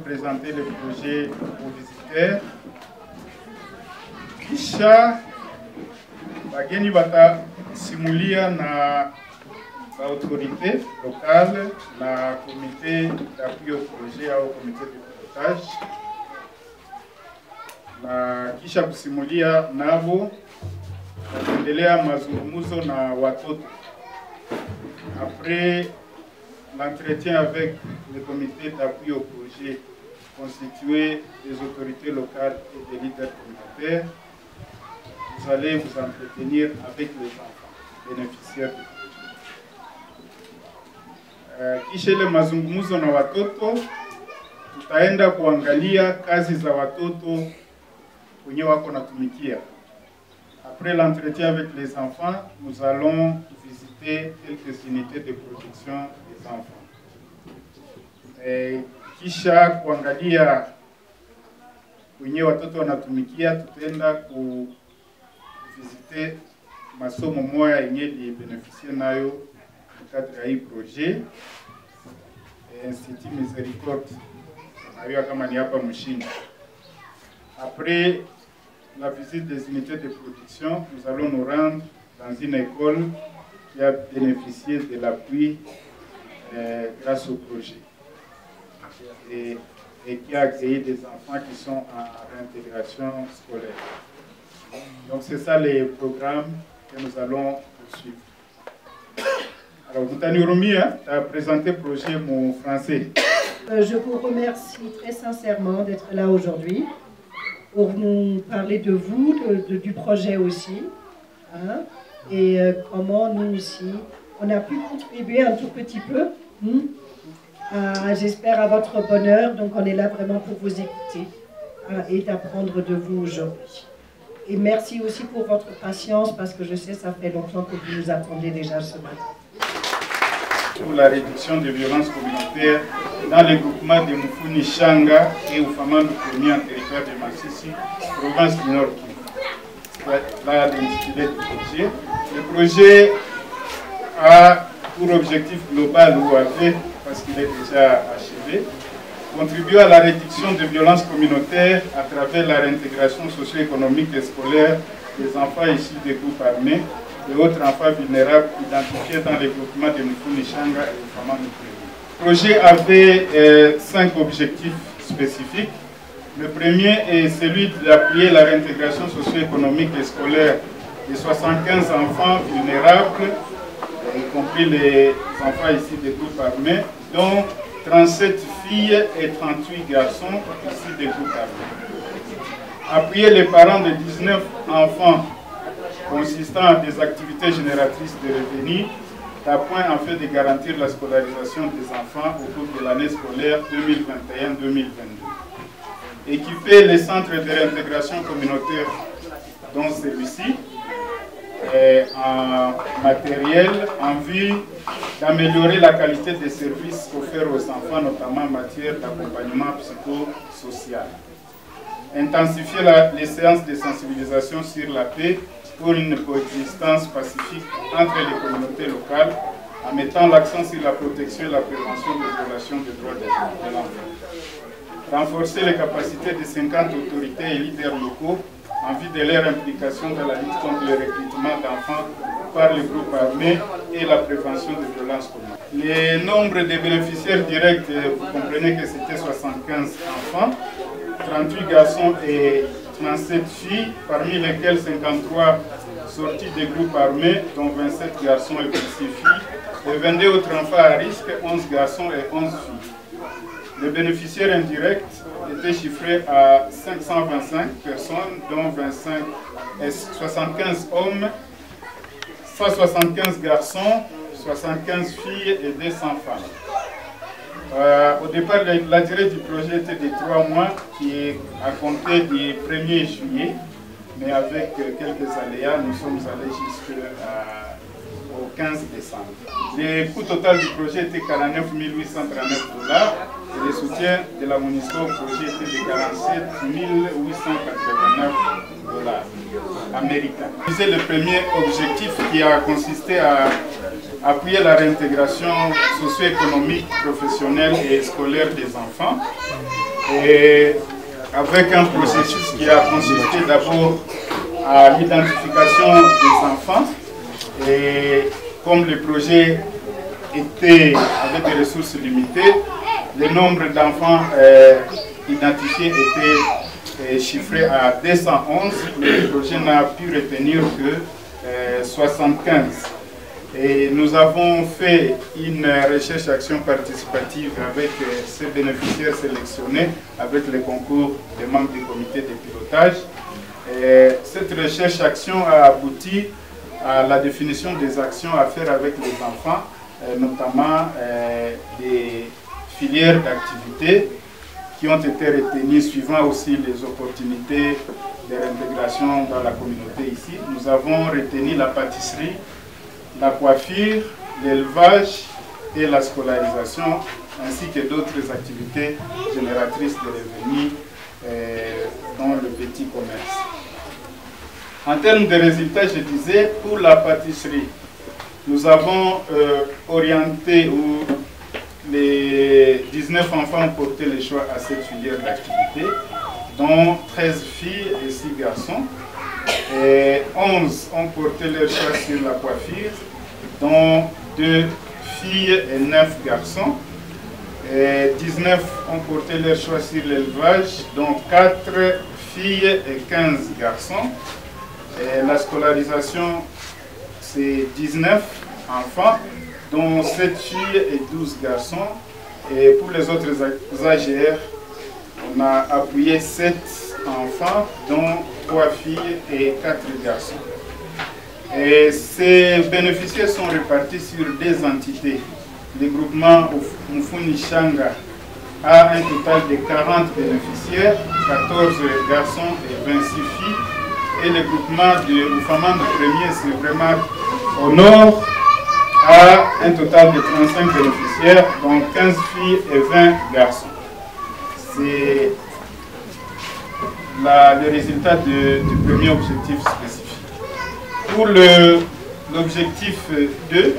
présenter le projet aux visiteurs. Kisha wageni watasimulia na autorité locale na comité d'appui au projet au comité de pilotage, na kisha kusimulia navo wataendelea mazungumzo na watoto. Après l'entretien avec le comité d'appui au projet constitué des autorités locales et des leaders communautaires, vous allez vous entretenir avec les enfants bénéficiaires du projet. Uh, mazungumzo na watoto, tutaenda kuangalia watoto. Après l'entretien avec les enfants, nous allons visiter quelques unités de protection des enfants. Kisha kuangalia wenyewe watoto wanatumikia, tutaenda kuvisite masomo moya yenye libenefisie nayo kadri ya hii projet Institut Miséricorde nayo kama ni hapa Mshini. Après la visite des unités de production, nous allons nous rendre dans une école qui a bénéficié de l'appui euh, grâce au projet et, qui a accueilli des enfants qui sont en réintégration scolaire. Donc c'est ça les programmes que nous allons poursuivre. Alors, Moutani Oromia a présenté le projet mon français. Euh, je vous remercie très sincèrement d'être là aujourd'hui pour nous parler de vous, de, du projet aussi, hein, et euh, comment nous aussi, on a pu contribuer un tout petit peu, hein, à, j'espère, à votre bonheur. Donc on est là vraiment pour vous écouter hein, et d'apprendre de vous aujourd'hui. Et merci aussi pour votre patience, parce que je sais ça fait longtemps que vous nous attendez déjà ce matin. Pour la réduction des violences communautaires dans les groupements de Mufuni Shanga et Oufaman premier en territoire de Massissi, province du Nord Kivu. Là, l'intitulé du projet. Le projet a pour objectif global ou AV, parce qu'il est déjà achevé, contribuer à la réduction des violences communautaires à travers la réintégration socio-économique et scolaire des enfants issus des groupes armés et autres enfants vulnérables identifiés dans les groupements de Mufuni Shanga et Le projet avait euh, cinq objectifs spécifiques. Le premier est celui d'appuyer la réintégration socio-économique et scolaire des 75 enfants vulnérables, y compris les enfants ici des groupes armés, dont 37 filles et 38 garçons groupes armés. Appuyer les parents de 19 enfants consistant en des activités génératrices de revenus à point en fait de garantir la scolarisation des enfants au cours de l'année scolaire 2021-2022. Équiper les centres de réintégration communautaire, dont celui-ci, en matériel en vue d'améliorer la qualité des services offerts aux enfants, notamment en matière d'accompagnement psychosocial. Intensifier les séances de sensibilisation sur la paix pour une coexistence pacifique entre les communautés locales en mettant l'accent sur la protection et la prévention des violations des droits de l'enfant. Renforcer les capacités de 50 autorités et leaders locaux en vue de leur implication dans la lutte contre le recrutement d'enfants par les groupes armés et la prévention des violences communes. Le nombre de bénéficiaires directs, vous comprenez que c'était 75 enfants, 38 garçons et 37 filles, parmi lesquels 53 sortis des groupes armés, dont 27 garçons et 26 filles, et 22 autres enfants à risque, 11 garçons et 11 filles. Les bénéficiaires indirects étaient chiffrés à 525 personnes, dont 25 et 75 hommes, 175 garçons, 75 filles et 200 femmes. Euh, au départ, la, durée du projet était de trois mois, qui a compté du 1er juillet, mais avec euh, quelques aléas, nous sommes allés jusqu'au 15 décembre. Le coût total du projet était 49 839 dollars le soutien de la MONUSCO au projet était de 47 889 dollars américains. C'est le premier objectif qui a consisté à appuyer la réintégration socio-économique, professionnelle et scolaire des enfants et avec un processus qui a consisté d'abord à l'identification des enfants et comme le projet était avec des ressources limitées, le nombre d'enfants euh, identifiés était euh, chiffré à 211, mais le projet n'a pu retenir que 75. Euh, et nous avons fait une recherche-action participative avec ces bénéficiaires sélectionnés, avec le concours des membres du comité de pilotage. Et cette recherche-action a abouti à la définition des actions à faire avec les enfants, notamment des filières d'activité qui ont été retenues suivant aussi les opportunités de réintégration dans la communauté ici. Nous avons retenu la pâtisserie, la coiffure, l'élevage et la scolarisation, ainsi que d'autres activités génératrices de revenus euh, dans le petit commerce. En termes de résultats, je disais, pour la pâtisserie, nous avons euh, orienté ou les 19 enfants ont porté le choix à cette filière d'activité, dont 13 filles et 6 garçons. Et 11 ont porté leur choix sur la coiffure, dont 2 filles et 9 garçons. Et 19 ont porté leur choix sur l'élevage, dont 4 filles et 15 garçons. La scolarisation, c'est 19 enfants dont 7 filles et 12 garçons. Et pour les autres AGR, on a appuyé 7 enfants, dont 3 filles et 4 garçons. Et ces bénéficiaires sont répartis sur des entités. Le groupement Mufuni Shanga a un total de 40 bénéficiaires, 14 garçons et 26 filles. Et le groupement de Moufaman de Premier, c'est vraiment au nord, a un total de 35 bénéficiaires, dont 15 filles et 20 garçons. C'est le résultat du premier objectif spécifique. Pour l'objectif 2,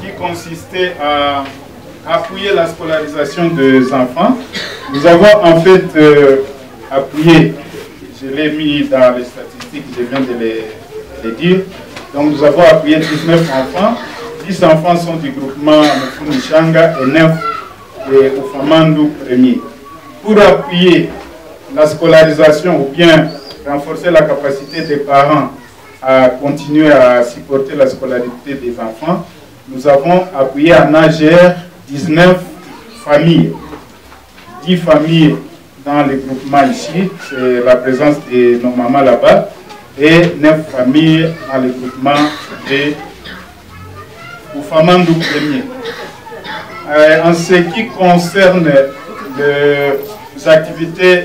qui consistait à appuyer la scolarisation des enfants, nous avons en fait euh, appuyé, je l'ai mis dans les statistiques, je viens de les dire, donc nous avons appuyé 19 enfants 10 enfants sont du groupement Mufuni-Shanga et 9 de Ofamandu Premier. Pour appuyer la scolarisation ou bien renforcer la capacité des parents à continuer à supporter la scolarité des enfants, nous avons appuyé en AGR 19 familles. 10 familles dans le groupement ici, c'est la présence de nos mamans là-bas, et 9 familles dans le groupement de au Famandou premier. Euh, en ce qui concerne les activités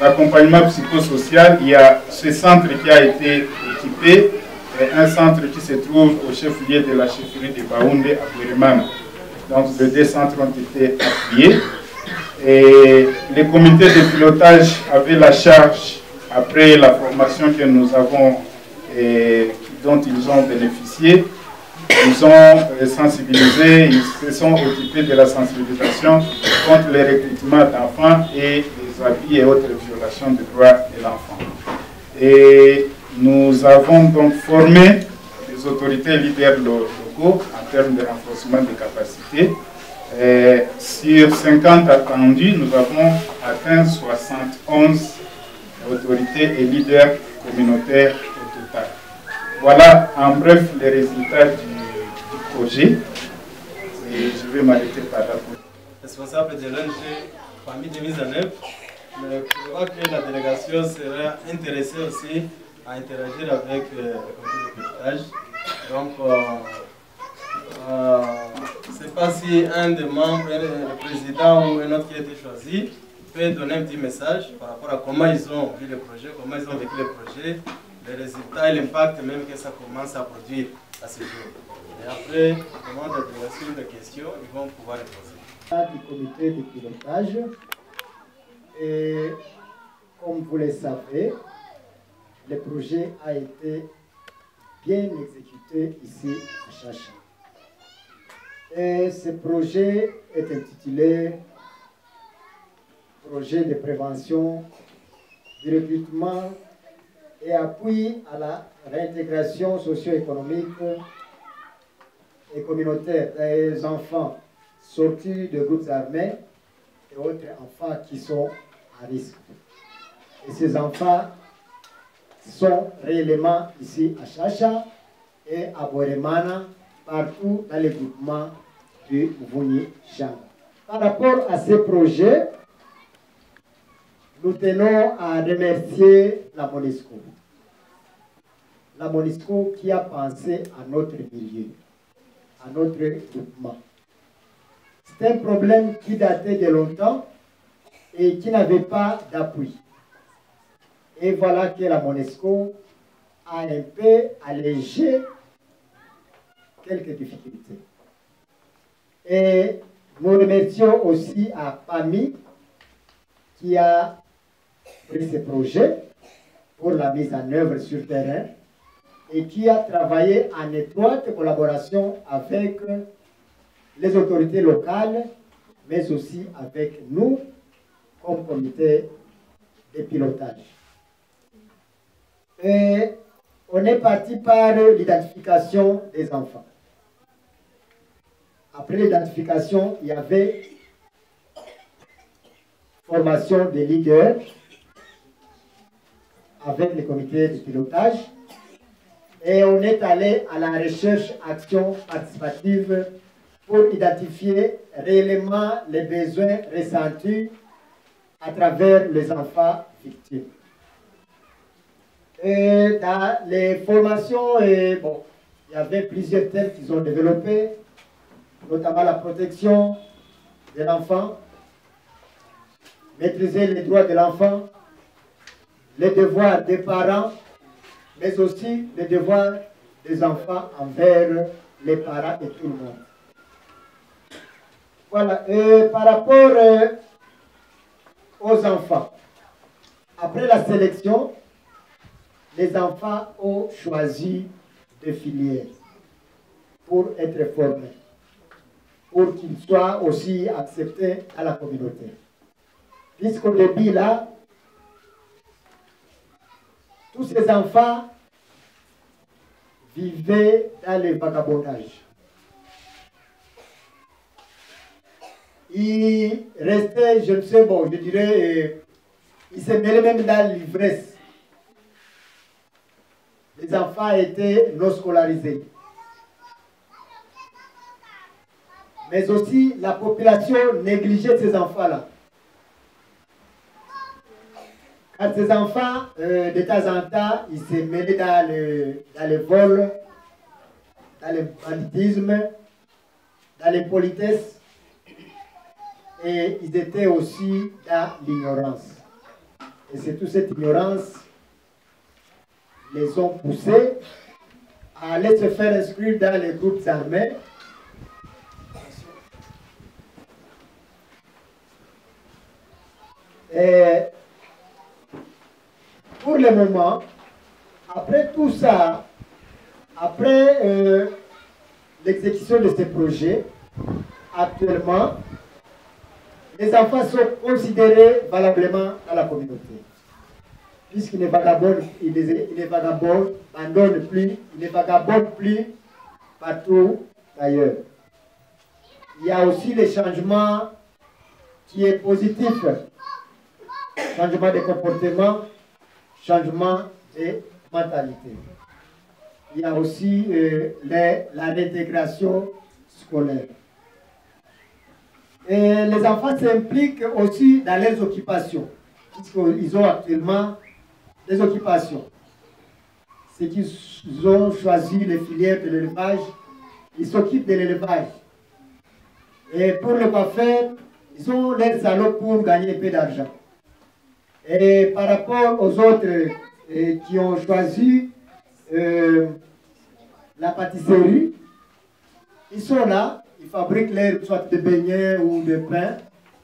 d'accompagnement psychosocial, il y a ce centre qui a été équipé, et un centre qui se trouve au chef-lieu de la chefferie de Baoundé à Buriman. Donc les deux centres ont été appuyés. Et les comités de pilotage avaient la charge, après la formation que nous avons et dont ils ont bénéficié, ils ont euh, sensibilisé, ils se sont occupés de la sensibilisation contre les recrutements d'enfants et les abus et autres violations des droits de l'enfant. Et nous avons donc formé les autorités leaders locaux en termes de renforcement des capacités. Et sur 50 attendus, nous avons atteint 71 autorités et leaders communautaires au total. Voilà en bref les résultats du je vais m'arrêter par là. Responsable de l'ONG Famille de mise en œuvre, je crois que la délégation sera intéressée aussi à interagir avec euh, le comité de. Donc, euh, euh, je ne sais pas si un des membres, le président ou un autre qui a été choisi, peut donner un petit message par rapport à comment ils ont vu le projet, comment ils ont vécu le projet, les résultats et l'impact même que ça commence à produire à ce jour. Et après, demande à des questions, ils vont pouvoir répondre. Du comité de pilotage. Et comme vous le savez, le projet a été bien exécuté ici à Chacha. Et ce projet est intitulé projet de prévention du recrutement et appui à la réintégration socio-économique et communautaire des enfants sortis de groupes armés et autres enfants qui sont à risque. Et ces enfants sont réellement ici à Chacha et à Boremana, partout dans les groupements du Vuni Changa. Par rapport à ces projets, nous tenons à remercier la MONUSCO. La MONUSCO qui a pensé à notre milieu, à notre groupement. C'est un problème qui datait de longtemps et qui n'avait pas d'appui. Et voilà que la MONUSCO a un peu allégé quelques difficultés. Et nous remercions aussi à PAMI qui a pris ce projet pour la mise en œuvre sur terrain et qui a travaillé en étroite collaboration avec les autorités locales, mais aussi avec nous comme comité de pilotage. Et on est parti par l'identification des enfants. Après l'identification, il y avait formation des leaders avec les comités de pilotage. Et on est allé à la recherche action participative pour identifier réellement les besoins ressentis à travers les enfants victimes. Et dans les formations, et bon, il y avait plusieurs thèmes qu'ils ont développés, notamment la protection de l'enfant, maîtriser les droits de l'enfant, les devoirs des parents, mais aussi les devoirs des enfants envers les parents et tout le monde. Voilà, et par rapport euh, aux enfants, après la sélection, les enfants ont choisi des filières pour être formés, pour qu'ils soient aussi acceptés à la communauté. Puisqu'au début, là, tous ces enfants vivaient dans le vagabondage. Ils restaient, je ne sais, bon, je dirais, euh, ils se mêlaient même dans l'ivresse. Les enfants étaient non scolarisés. Mais aussi, la population négligeait ces enfants-là. Quand ces enfants, euh, de temps en temps, ils se mêlaient dans le, dans le vol, dans le banditisme, dans les politesses, et ils étaient aussi dans l'ignorance. Et c'est toute cette ignorance les ont poussés à aller se faire inscrire dans les groupes armés. Pour le moment, après tout ça, après euh, l'exécution de ces projets, actuellement, les enfants sont considérés valablement dans la communauté. Puisqu'ils ne vagabondent, ils ne, vagabondent plus, ils ne vagabondent plus partout ailleurs. Il y a aussi le changement qui est positif. Changement de comportement, changement de mentalité. Il y a aussi euh, les, la réintégration scolaire. Et les enfants s'impliquent aussi dans leurs occupations, puisqu'ils ont actuellement des occupations. Ceux qui ont choisi les filières de l'élevage, ils s'occupent de l'élevage. Et pour le coiffeur, ils ont leurs salons pour gagner un peu d'argent. Et par rapport aux autres euh, qui ont choisi euh, la pâtisserie, ils sont là, ils fabriquent leurs soit de beignets ou de pain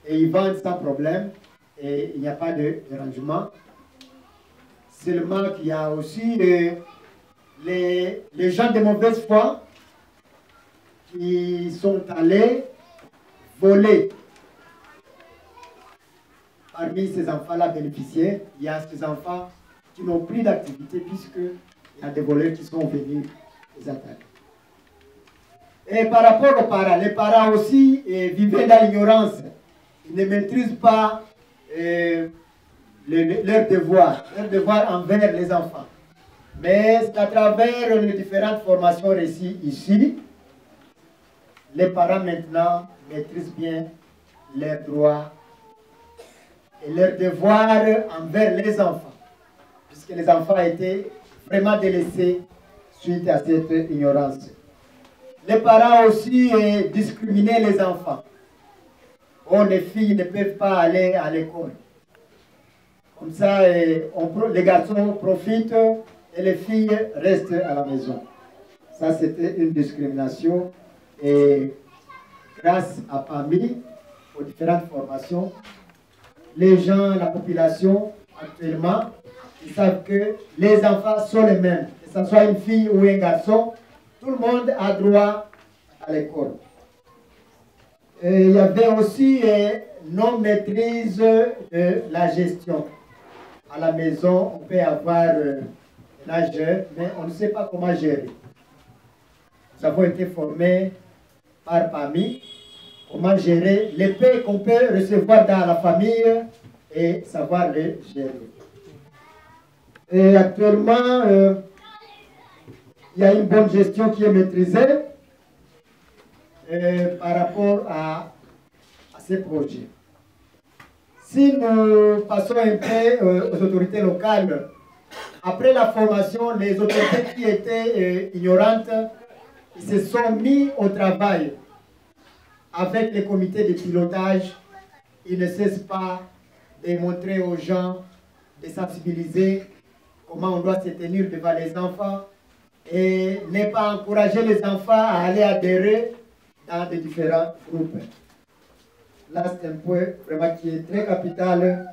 et ils vendent sans problème et il n'y a pas de dérangement. Seulement qu'il y a aussi euh, les, les gens de mauvaise foi qui sont allés voler parmi ces enfants-là bénéficiaires, il y a ces enfants qui n'ont plus d'activité puisqu'il y a des voleurs qui sont venus les attaquer. Et par rapport aux parents, les parents aussi eh, vivaient dans l'ignorance. Ils ne maîtrisent pas eh, le- le- leurs devoirs, leurs devoirs envers les enfants. Mais à travers les différentes formations réussies ici, les parents maintenant maîtrisent bien leurs droits et leurs devoirs envers les enfants, puisque les enfants étaient vraiment délaissés suite à cette ignorance. Les parents aussi eh, discriminaient les enfants. Oh, les filles ne peuvent pas aller à l'école. Comme ça, pro- les garçons profitent et les filles restent à la maison. Ça, c'était une discrimination. Et grâce à PAMI, aux différentes formations, les gens, la population, actuellement, ils savent que les enfants sont les mêmes. Que ce soit une fille ou un garçon, tout le monde a droit à l'école. Il y avait aussi euh, non-maîtrise de la gestion. À la maison, on peut avoir euh, un nageur, mais on ne sait pas comment gérer. Nous avons été formés par PAMI, comment gérer les paix qu'on peut recevoir dans la famille et savoir les gérer. Et actuellement, euh, il y a une bonne gestion qui est maîtrisée euh, par rapport à, ces projets. Si nous passons un peu euh, aux autorités locales, après la formation, les autorités qui étaient ignorantes, se sont mis au travail avec les comités de pilotage. Ils ne cessent pas de montrer aux gens, de sensibiliser comment on doit se tenir devant les enfants et ne pas encourager les enfants à aller adhérer dans des différents groupes. Là, c'est un point vraiment qui est très capital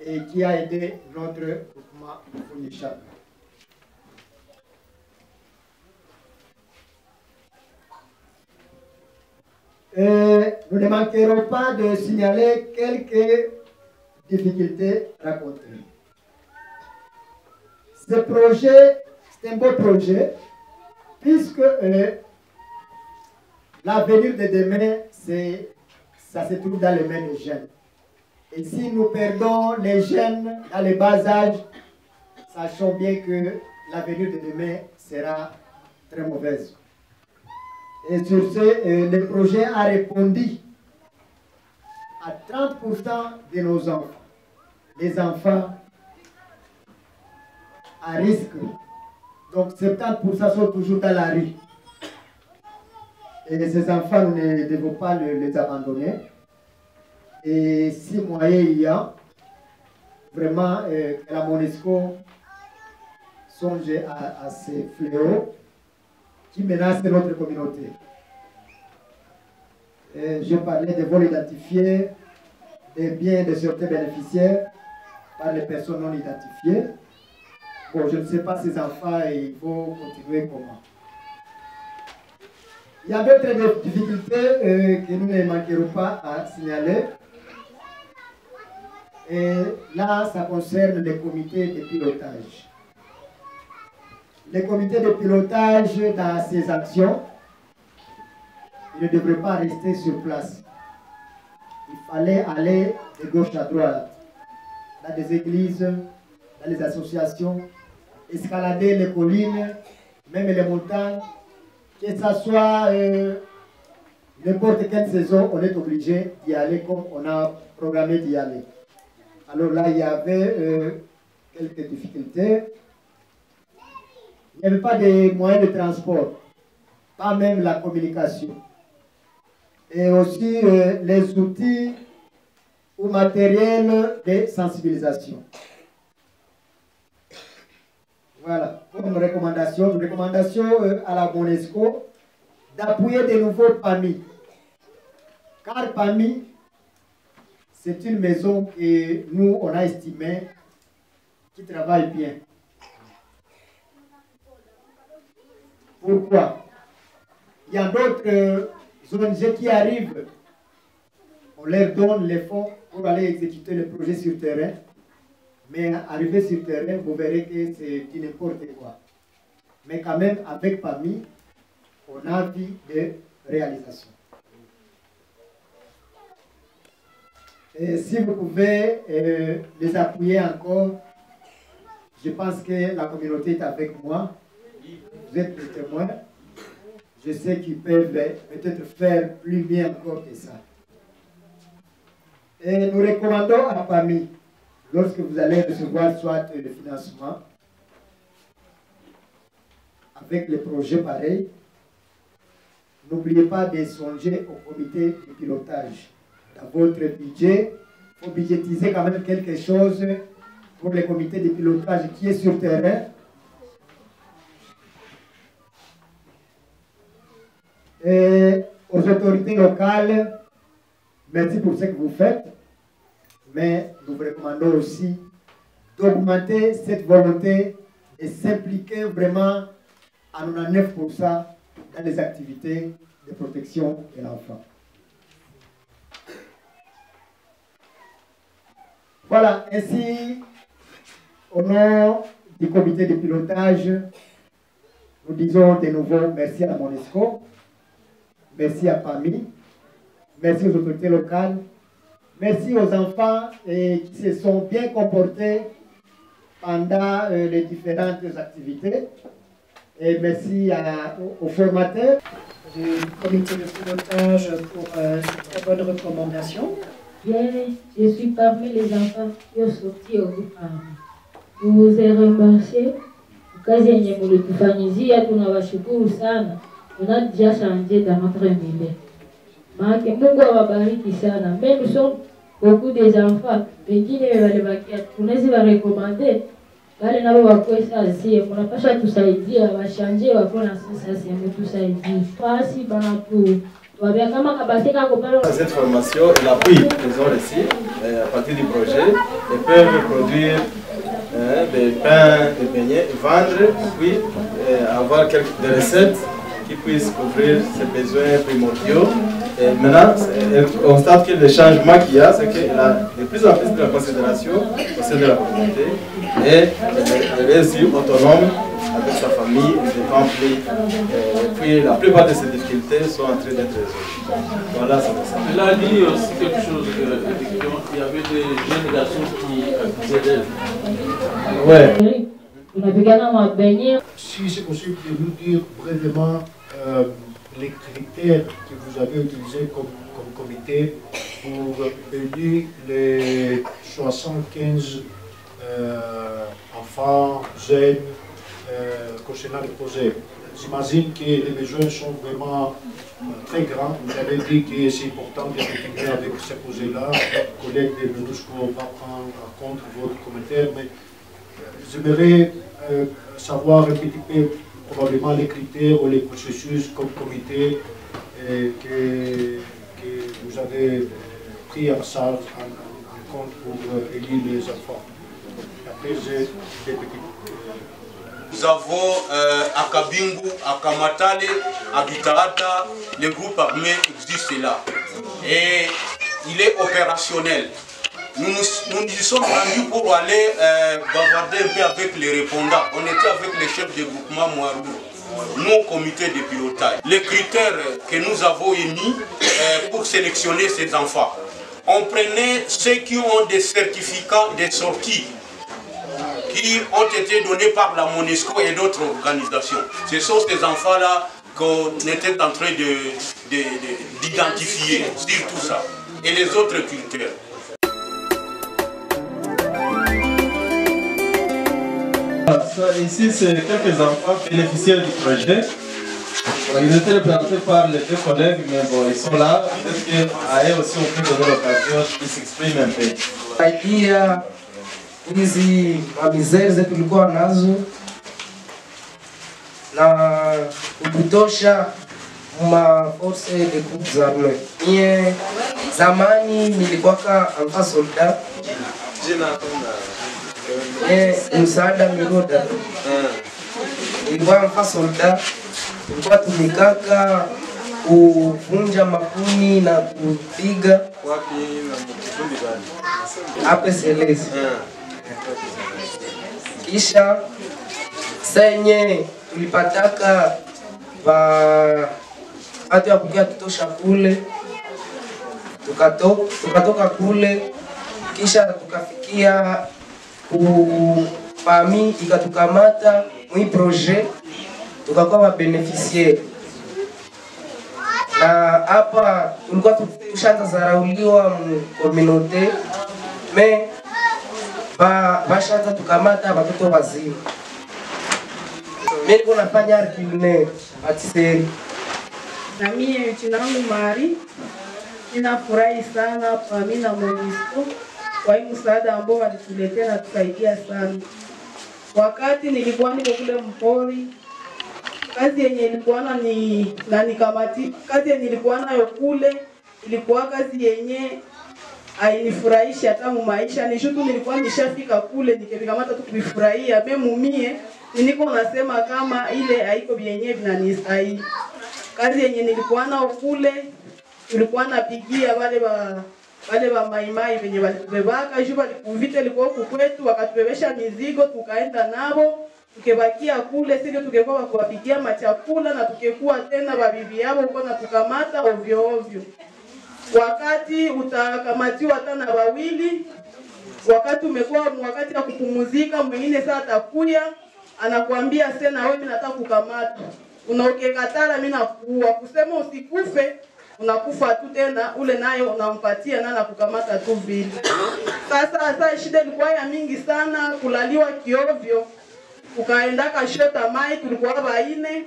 et qui a aidé notre groupement Fournichak. Euh, nous ne manquerons pas de signaler quelques difficultés rencontrées. Ce projet, c'est un beau projet, puisque euh, l'avenir de demain, ça se trouve dans les mains des jeunes. Et si nous perdons les jeunes dans les bas âges, sachons bien que l'avenir de demain sera très mauvaise. Et sur ce, euh, le projet a répondu à 30% de nos enfants. Les enfants à risque. Donc 70% sont toujours dans la rue. Et ces enfants, nous ne devons pas le- les abandonner. Et si moyen il y a, vraiment, euh, la MONESCO songe à, à ces fléaux qui menacent notre communauté. Je parlais des vols identifiés, des biens de sûreté bénéficiaires par les personnes non identifiées. Bon, je ne sais pas ces enfants, il faut continuer comment. Il y a d'autres difficultés euh, que nous ne manquerons pas à signaler. Et là, ça concerne les comités de pilotage. Les comités de pilotage dans ces actions, ne devraient pas rester sur place. Il fallait aller de gauche à droite, dans des églises, dans les associations, escalader les collines, même les montagnes, que ce soit euh, n'importe quelle saison, on est obligé d'y aller comme on a programmé d'y aller. Alors là, il y avait euh, quelques difficultés. Il n'y avait pas de moyens de transport, pas même la communication. Et aussi euh, les outils ou matériels de sensibilisation. Voilà, comme recommandation, une recommandation euh, à la MONESCO d'appuyer de nouveaux PAMI. Car PAMI, c'est une maison que nous, on a estimé qui travaille bien. Pourquoi? Il y a d'autres euh, ONG qui arrivent on leur donne les fonds pour aller exécuter le projet sur terrain. Mais arrivé sur terrain, vous verrez que c'est n'importe quoi. Mais quand même, avec PAMI, on a envie de réalisation. Et si vous pouvez euh, les appuyer encore, je pense que la communauté est avec moi. Vous êtes les témoins. Je sais qu'ils peuvent peut-être faire plus bien encore que ça. Et nous recommandons à PAMI, lorsque vous allez recevoir soit le financement, avec les projets pareils, n'oubliez pas de songer au comité de pilotage. Dans votre budget, il faut budgétiser quand même quelque chose pour le comité de pilotage qui est sur terrain. Et aux autorités locales, merci pour ce que vous faites, mais nous vous recommandons aussi d'augmenter cette volonté et s'impliquer vraiment à 99% dans les activités de protection de l'enfant. Voilà, ainsi, au nom du comité de pilotage, nous disons de nouveau merci à la MONESCO, merci à PAMI, merci aux autorités locales, merci aux enfants et qui se sont bien comportés pendant euh, les différentes activités. Et merci à, aux formateurs. du comité de pilotage pour euh, cette très bonne recommandation. Bien, je suis parmi les enfants qui ont sorti au groupe. Je vous ai remercié kazi mulitufanyizia, tunawashukuru sana. Tunajia changé dans notre milieu. Mais nous sommes beaucoup des enfants, wengine walibakia, tunaweza warekomande wale nabo wakuwe sasie, mnapasha tusaidia, washanje wakuwe na sasa mtusaidie. Basi banatu wabia kama kabasi kako pale Cette formation et l'appui qu'ils ont reçu à partir du projet, ils peuvent produire euh, des pains, des beignets, vendre, puis euh, avoir quelques recettes qui puissent couvrir ces besoins primordiaux. Et maintenant, on constate que le changement qu'il y a, c'est qu'il a de plus en plus de la considération au sein de la communauté et elle est aussi autonome avec sa famille, il dépend plus. Euh, Et puis la plupart de ces difficultés sont en train d'être résolues. Voilà, c'est ça. Elle a dit aussi quelque chose que, effectivement, il y avait des jeunes garçons qui accusaient d'elle. Ouais. Si c'est possible de nous dire brièvement euh, les critères que vous avez utilisés comme, comité pour élire les 75 euh, enfants, jeunes euh, concernant le projet. J'imagine que les besoins sont vraiment euh, très grands. Vous avez dit que c'est important d'être intégré avec ce projet-là. Le collègue de MINUSCO va prendre en compte votre commentaire, mais J'aimerais savoir un petit peu probablement les critères ou les processus comme comité euh, que, que vous avez euh, pris en charge en, compte pour euh, élire les enfants. Après, j'ai des petites. Nous avons euh, à Kabingu, à Kamatale, à Bitaata, le groupe armé existe là. Et il est opérationnel. Nous nous, nous sommes rendus pour aller euh, bavarder un peu avec les répondants. On était avec les chefs de groupement Moirou, nous comité de pilotage. Les critères que nous avons émis euh, pour sélectionner ces enfants, on prenait ceux qui ont des certificats de sortie qui ont été donnés par la MONESCO et d'autres organisations. Ce sont ces enfants-là qu'on était en train de- de- d'identifier sur tout ça. Et les autres critères. Ici, c'est quelques enfants bénéficiaires du projet. Ils étaient représentés par les deux collègues, mais bon, ils sont là. Peut-être qu'à eux aussi, on peut donner l'occasion qu'ils s'expriment un peu. kusaidia hizi mamizeri zetu tulikuwa nazo na kutosha ma force de groupes armés. Mie zamani nilikuwaka anfa soldat mie msaada miroda ilikuwa mfa solda. Ilikuwa tumikaka kuvunja makuni na kupiga. Ape Selezi. Kisha senye tulipataka ba hatu ya kukia tutosha kule, tukatoka, tukatoka kule, kisha tukafikia ku fami ikatukamata mwi projet tukakuwa mabeneficiaire na hapa tulikuwa tushanza zarauliwa mu communauté me ba tukamata watoto wazima. Mimi niko nafanya arkivne atiseri na jina langu Mari, ninafurahi sana pami na MONUSCO kwa hii msaada ambao walituletea na tusaidia sana. Wakati nilikuwa niko kule mpori, kazi yenye nilikuwa na ni na nikamati, kazi yenye nilikuwa nayo kule ilikuwa kazi yenye ainifurahishi hata mu. Ni shutu nilikuwa nishafika kule nikivikamata tu kuvifurahia be mumie niniko nasema kama ile haiko vyenye vinanistahili kazi yenye nilikuwa nao kule, tulikuwa napigia wale wa wale wa maimai venye walitubebaka juu walikuvita ilikuwa kwetu, wakatubebesha mizigo tukaenda nabo tukebakia kule, sivyo tukekuwa wakuwapikia machakula na tukekuwa tena babibi yao huko na tukamata ovyo ovyo. Wakati utakamatiwa hata wawili, wakati umekuwa wakati wa kupumuzika, mwingine saa atakuya anakuambia sena, wewe nataka kukamata unaokekatala mimi nakuua, kusema usikufe unakufa tu tena, ule naye unampatia na nakukamata tu vile. Sasa sasa shida ilikuwa ya mingi sana, kulaliwa kiovyo, ukaenda shota mai, tulikuwa baine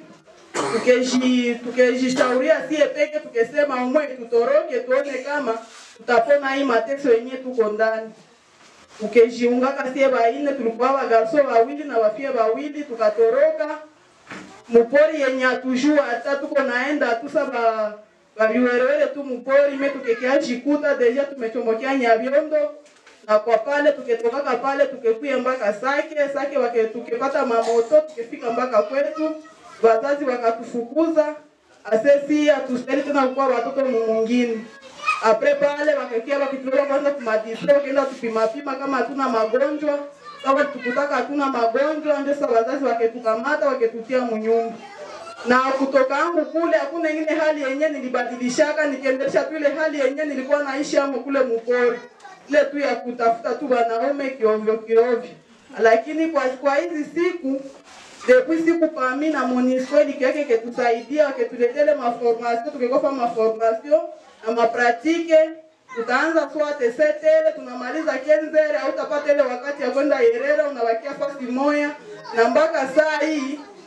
tukeji tukejishauria sie peke, tukesema umwe tutoroke, tuone kama tutapona hii mateso yenyewe tuko ndani. Ukejiungaka sie baine, tulikuwa bagarso wawili na wafie wawili, tukatoroka. Mupori yenye atujua hata tuko naenda tusa ba baviwerewere tu mupori me tukekea chikuta deja tumechomokea Nyabiondo na kwa pale tuketokaka pale tukekuya mpaka Sake Sake wake tukepata mamoto tukefika mpaka kwetu, wazazi wakatufukuza asesi atusteli tena kukuwa watoto mwingine apre pale wakekia wakituloka kwanza kumadise wakaenda tupimapima kama hatuna magonjwa kama tukutaka hatuna magonjwa, ndio sasa wazazi waketukamata waketutia munyumba. Na kutoka angu kule hakuna ingine hali yenye nilibadilishaka, nikiendesha tu ile hali yenye nilikuwa naishi amo kule mupori, ile tu ya kutafuta tu wanaume kiovyo kiovyo. Lakini kwa kwa hizi siku depuis siku pami na MONUSCO likiweke ketusaidia waketuletele maformasio, tukikofa maformasio na mapratike tutaanza swate setele, tunamaliza kenzere, hautapata ile wakati ya kwenda Yerera, unabakia fasi moya, na mpaka saa hii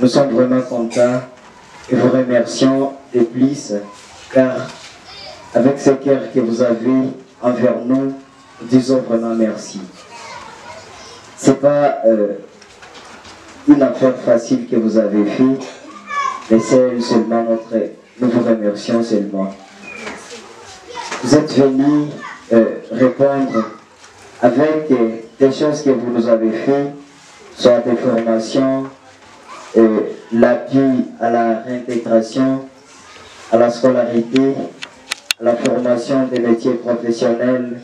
Nous sommes vraiment contents et vous remercions de plus car avec ce cœur que vous avez envers nous, nous disons vraiment merci. C'est pas euh, une affaire facile que vous avez fait, mais c'est seulement notre. Nous vous remercions seulement. Vous êtes venus euh, répondre avec des choses que vous nous avez fait, soit des formations, l'appui à la réintégration, à la scolarité, à la formation des métiers professionnels.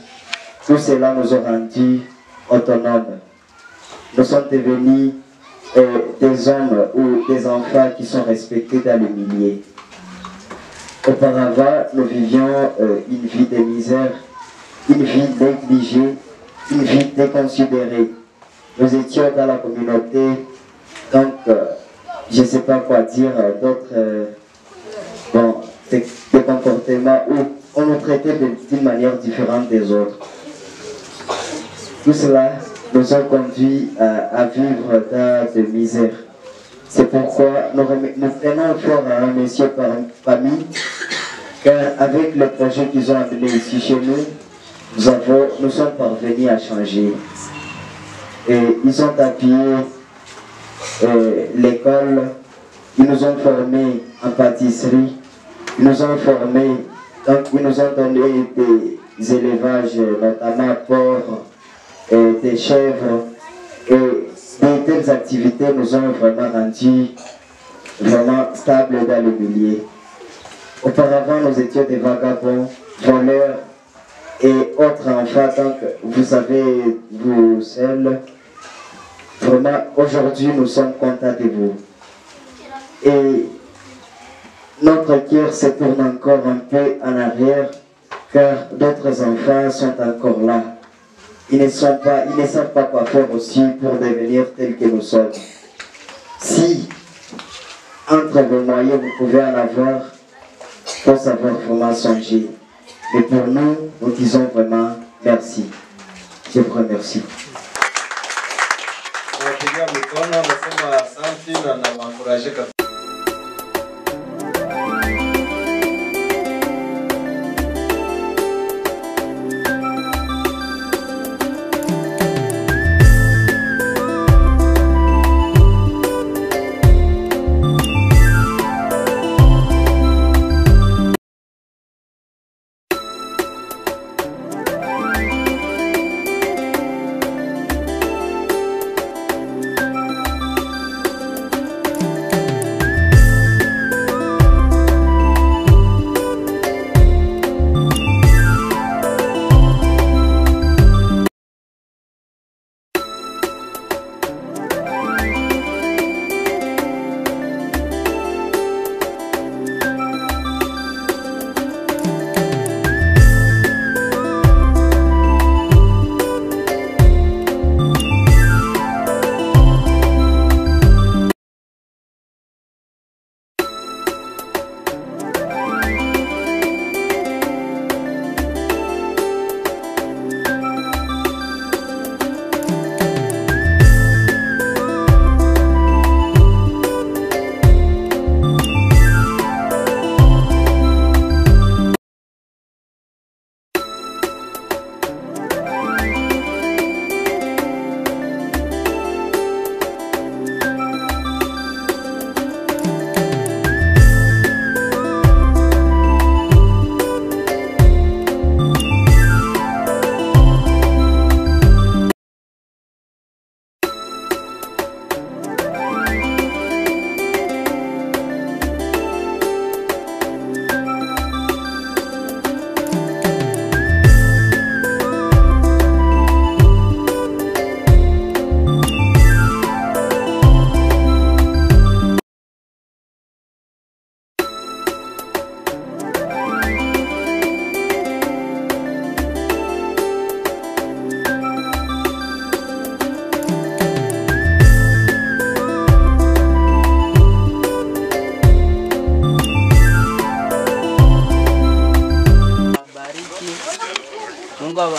Tout cela nous a rendus autonomes. Nous sommes devenus euh, des hommes ou des enfants qui sont respectés dans le milieu. Auparavant, nous vivions euh, une vie de misère, une vie négligée, une vie déconsidérée. Nous étions dans la communauté, donc euh, je ne sais pas quoi dire, euh, d'autres euh, bon, des, comportements où on nous traitait d'une manière différente des autres. Tout cela nous a conduits à, vivre dans de misère. C'est pourquoi nous, prenons fort à un monsieur par- parmi car avec le projet qu'ils ont amené ici chez nous, nous, avons, nous sommes parvenus à changer. Et ils ont appuyé l'école, ils nous ont formés en pâtisserie, ils nous ont formés, donc ils nous ont donné des élevages, notamment porcs, et des chèvres, et de telles activités nous ont vraiment rendus vraiment stables dans le milieu. Auparavant, nous étions des vagabonds, voleurs et autres enfants, donc vous savez, vous seuls, vraiment, aujourd'hui, nous sommes contents de vous. Et notre cœur se tourne encore un peu en arrière, car d'autres enfants sont encore là. Ils ne, sont pas, ils ne savent pas quoi faire aussi pour devenir tels que nous sommes. Si, entre vos moyens, vous pouvez en avoir, faut savoir vraiment songer. Mais pour nous, nous disons vraiment merci. Je vous remercie. Tunaona wamesema asante na nawafurahisha kabisa. Mungu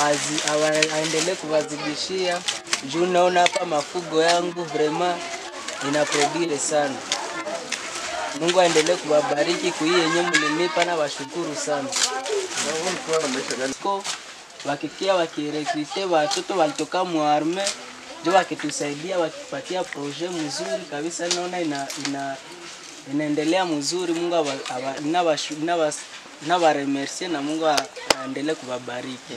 aendelee kuwazidishia juu naona hapa mafugo yangu vrema inaprodile sana. Mungu aendelee kuwabariki kui yenye mlinipa na washukuru sana. Wakikia wakirekrite watoto walitoka muarme jo wakitusaidia wakipatia proje mzuri kabisa, naona ina, ina, inaendelea mzuri. Mungu awa- awa- nabaremersie na Mungu aendelee kubabariki.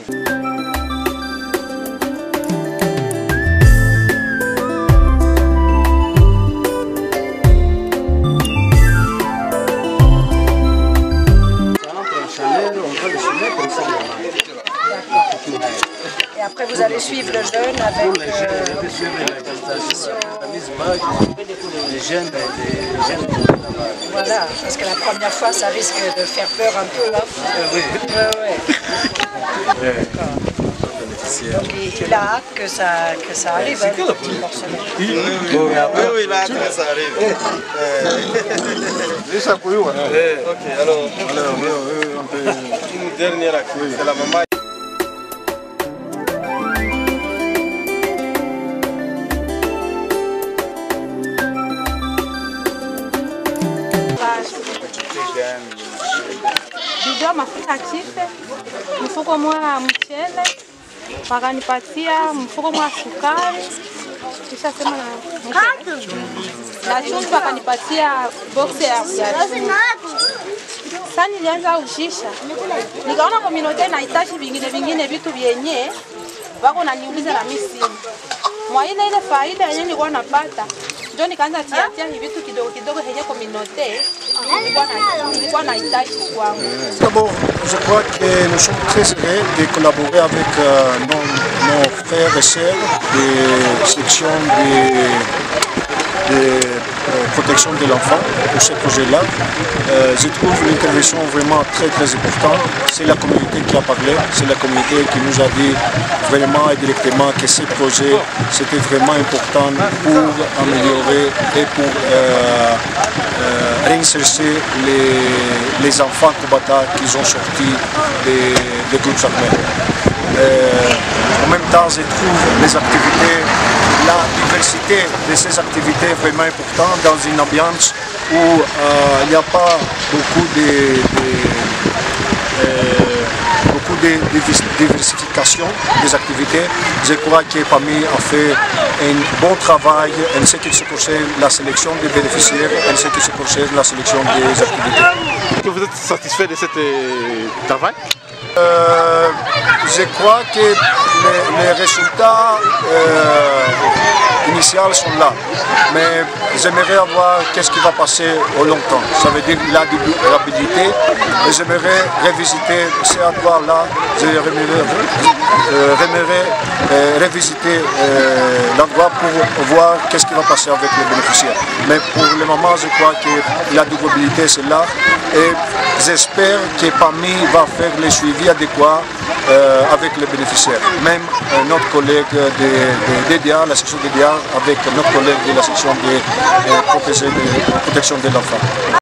Après, vous allez suivre le jeûne avec. Les jeunes, euh, je vais suivre l'organisation, la mise bague, les jeunes, les jeunes qui sont là-bas. Voilà, parce que la première fois, ça risque de faire peur un peu. Là. oui. Ouais, ouais. Donc, il, il a hâte que ça, que ça arrive. hein, petit morcelet. Oui, oui, là, ça arrive. Déjà pour vous. Ok, alors, une dernière c'est la maman. Wakaniletea mafuta chife, mfuko mwa mchele, wakanipatia mfuko mwa sukari, kisha sema na chumvi, wakanipatia boksi ya chumvi. Sasa nilianza ushisha, nikaona kominote nahitaji vingine vingine vitu vyenye wako naniuliza na mimi sina. Mwa ile ile faida yenye nilikuwa napata nikaanza. D'abord, je crois que nous sommes très heureux de collaborer avec euh, nos, frères et sœurs des sections de, de, euh, protection de l'enfant pour ce projet-là. Euh, je trouve l'intervention vraiment très très importante. C'est la communauté qui a parlé, c'est la communauté qui nous a dit vraiment et directement que ce projet c'était vraiment important pour améliorer et pour euh, euh, les, les enfants combattants qui sont sortis des, des groupes armés. Euh, en même temps, je trouve les activités, la diversité de ces activités vraiment importante dans une ambiance où euh, il n'y a pas beaucoup de, de- euh, beaucoup de, de diversification des activités. Je crois que PAMI a fait un bon travail en ce qui se concerne la sélection des bénéficiaires, en ce qui se concerne la sélection des activités. Est-ce que vous êtes satisfait de ce travail? Euh, je crois que les, les résultats euh, initiaux sont là. Mais j'aimerais voir qu'est-ce qui va passer au long terme. Ça veut dire la durabilité. Et j'aimerais revisiter ces. J'aimerais euh, j'aimerais, euh, revisiter euh, l'endroit pour voir qu'est-ce qui va passer avec les bénéficiaires. Mais pour le moment, je crois que la durabilité, c'est là. Et j'espère que PAMI va faire le suivi adéquat euh, avec les bénéficiaires. Même euh, notre collègue de, de DDA, la section DDA, avec notre collègue de la section de, euh, protégé- de protection de l'enfant.